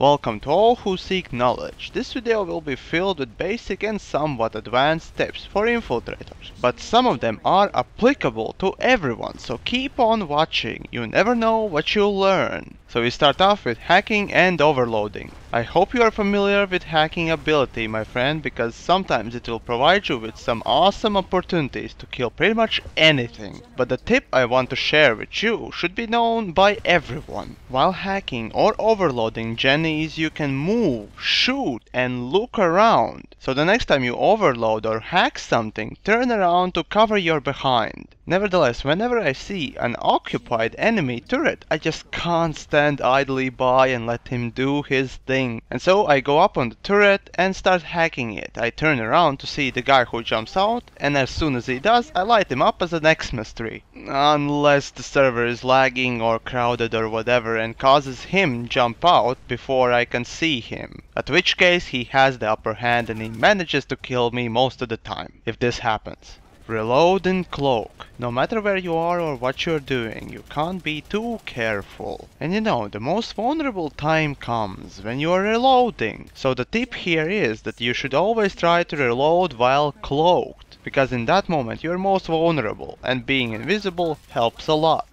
Welcome to all who seek knowledge. This video will be filled with basic and somewhat advanced tips for infiltrators, but some of them are applicable to everyone, so keep on watching, you never know what you'll learn. So we start off with hacking and overloading. I hope you are familiar with hacking ability my friend because sometimes it will provide you with some awesome opportunities to kill pretty much anything. But the tip I want to share with you should be known by everyone. While hacking or overloading Jennies you can move, shoot and look around. So the next time you overload or hack something turn around to cover your behind. Nevertheless, whenever I see an occupied enemy turret, I just can't stand idly by and let him do his thing. And so I go up on the turret and start hacking it. I turn around to see the guy who jumps out, and as soon as he does, I light him up as an Xmas tree. Unless the server is lagging or crowded or whatever and causes him jump out before I can see him. At which case he has the upper hand and he manages to kill me most of the time, if this happens. Reload and cloak. No matter where you are or what you're doing, you can't be too careful. And you know, the most vulnerable time comes when you are reloading. So the tip here is that you should always try to reload while cloaked, because in that moment you're most vulnerable, and being invisible helps a lot.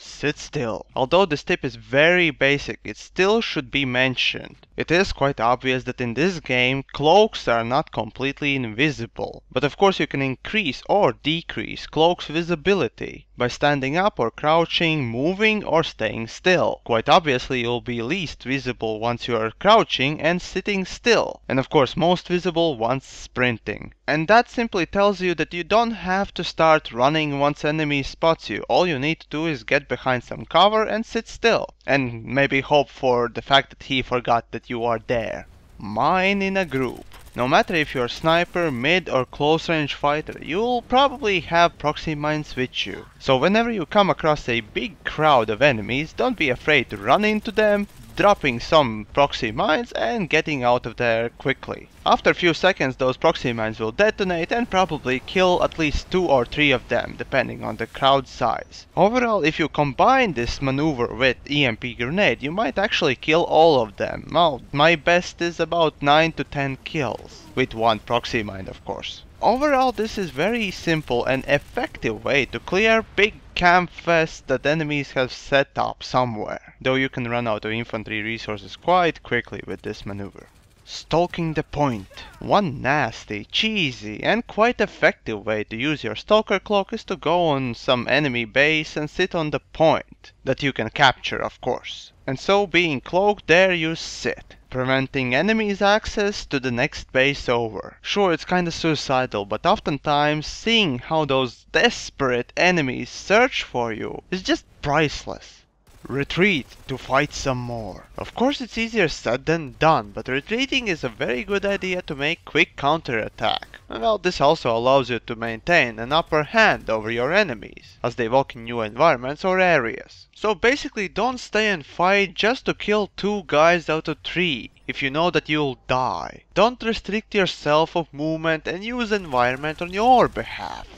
Sit still. Although this tip is very basic, it still should be mentioned. It is quite obvious that in this game, cloaks are not completely invisible. But of course you can increase or decrease cloak's visibility by standing up or crouching, moving or staying still. Quite obviously you'll be least visible once you are crouching and sitting still. And of course most visible once sprinting. And that simply tells you that you don't have to start running once enemy spots you. All you need to do is get behind some cover and sit still. And maybe hope for the fact that he forgot that you are there. Mine in a group. No matter if you're a sniper, mid or close range fighter, you'll probably have proxy mines with you. So whenever you come across a big crowd of enemies, don't be afraid to run into them, dropping some proxy mines and getting out of there quickly. After a few seconds those proxy mines will detonate and probably kill at least two or three of them depending on the crowd size. Overall if you combine this maneuver with EMP grenade you might actually kill all of them. Well, my best is about 9 to 10 kills. With one proxy mine of course. Overall this is very simple and effective way to clear big camp fest that enemies have set up somewhere, though you can run out of infantry resources quite quickly with this maneuver. Stalking the point. One nasty, cheesy and quite effective way to use your stalker cloak is to go on some enemy base and sit on the point, that you can capture of course. And so being cloaked there you sit preventing enemies access to the next base over. Sure, it's kinda suicidal, but oftentimes seeing how those desperate enemies search for you is just priceless. Retreat to fight some more. Of course it's easier said than done, but retreating is a very good idea to make quick counterattack. Well, this also allows you to maintain an upper hand over your enemies, as they walk in new environments or areas. So basically don't stay and fight just to kill two guys out of three, if you know that you'll die. Don't restrict yourself of movement and use environment on your behalf.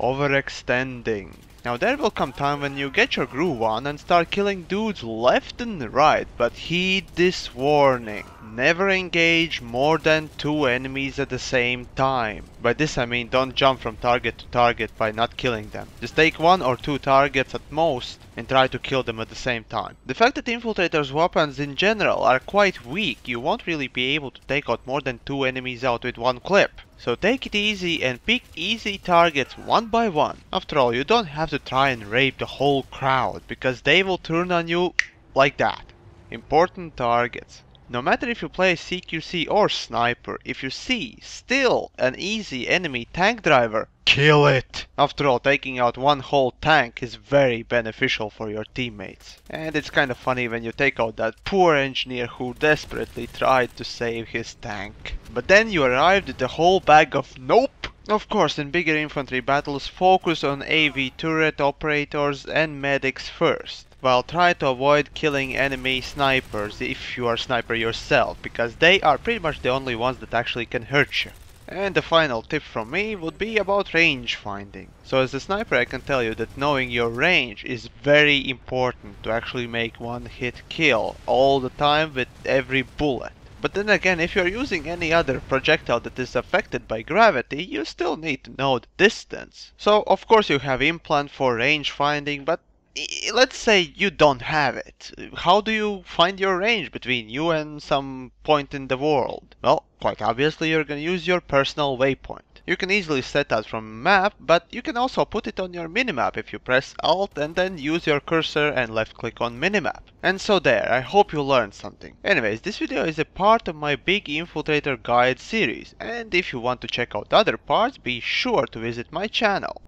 Overextending. Now there will come time when you get your groove on and start killing dudes left and right, but heed this warning. Never engage more than two enemies at the same time. By this I mean don't jump from target to target by not killing them. Just take one or two targets at most and try to kill them at the same time. The fact that infiltrators weapons in general are quite weak, you won't really be able to take out more than two enemies out with one clip. So take it easy and pick easy targets one by one. After all, you don't have to try and rape the whole crowd, because they will turn on you like that. Important targets. No matter if you play CQC or Sniper, if you see still an easy enemy tank driver, kill it! After all, taking out one whole tank is very beneficial for your teammates. And it's kinda funny when you take out that poor engineer who desperately tried to save his tank. But then you arrived at the whole bag of nope! Of course, in bigger infantry battles, focus on AV turret operators and medics first while try to avoid killing enemy snipers if you are sniper yourself, because they are pretty much the only ones that actually can hurt you. And the final tip from me would be about range finding. So as a sniper I can tell you that knowing your range is very important to actually make one hit kill all the time with every bullet. But then again, if you're using any other projectile that is affected by gravity, you still need to know the distance. So of course you have implant for range finding, but let's say you don't have it. How do you find your range between you and some point in the world? Well, quite obviously you're gonna use your personal waypoint. You can easily set that from map, but you can also put it on your minimap if you press Alt and then use your cursor and left click on minimap. And so there, I hope you learned something. Anyways, this video is a part of my big infiltrator guide series, and if you want to check out other parts, be sure to visit my channel.